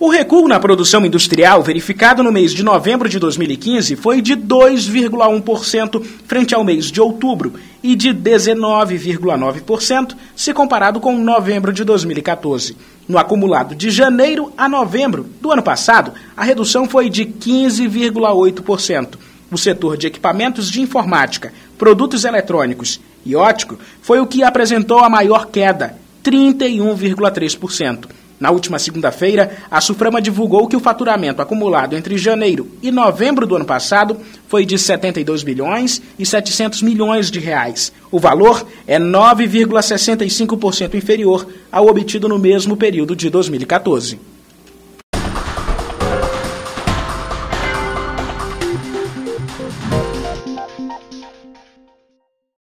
O recuo na produção industrial verificado no mês de novembro de 2015 foi de 2,1% frente ao mês de outubro e de 19,9% se comparado com novembro de 2014. No acumulado de janeiro a novembro do ano passado, a redução foi de 15,8%. O setor de equipamentos de informática, produtos eletrônicos e ótico foi o que apresentou a maior queda, 31,3%. Na última segunda-feira, a Suframa divulgou que o faturamento acumulado entre janeiro e novembro do ano passado foi de 72 bilhões e 700 milhões de reais. O valor é 9,65% inferior ao obtido no mesmo período de 2014.